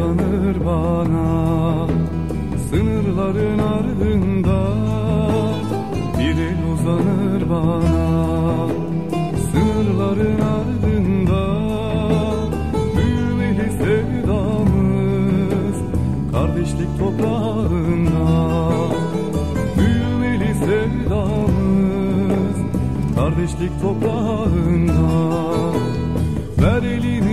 uzanır bana Sınırların ardında. Bir el uzanır bana Sınırların ardında. Büyümeli sevdamız Kardeşlik toprağında. Büyümeli sevdamız Kardeşlik toprağında. Ver elini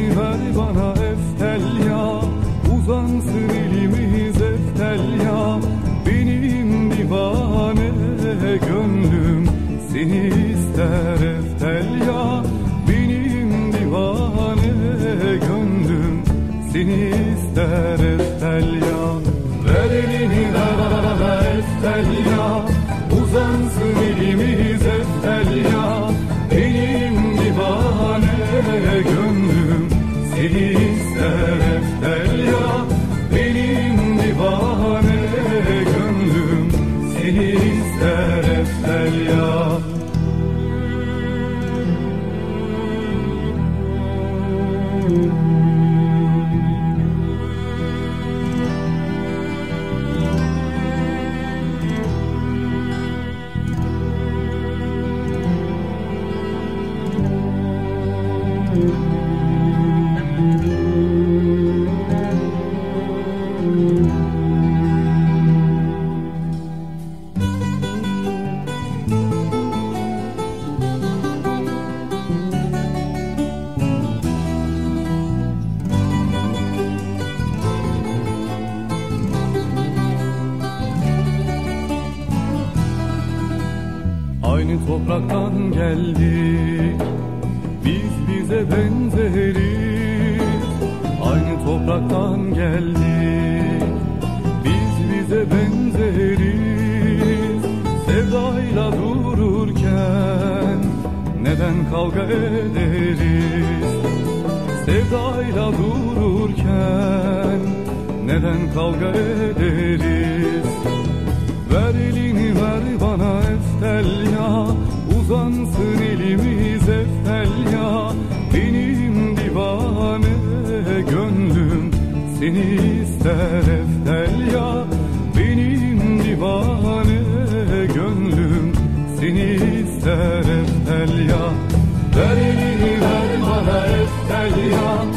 divane gönlüm Seni ister eftel ya. Ver elini bana eftel ya. Uzansın elimiz eftel ya. Benim divane gönlüm Seni ister eftel ya. Benim divane gönlüm Seni ister eftel Aynı topraktan geldik. Biz bize benzeriz Aynı topraktan geldik. Biz bize benzeriz Sevdayla dururken Neden kavga ederiz? Sevdayla dururken Neden kavga ederiz ya Uzansın elimiz eftel ya. Benim divane gönlüm Seni ister eftel ya. Benim divane gönlüm Seni ister eftel ya. Ver elini ver bana eftel ya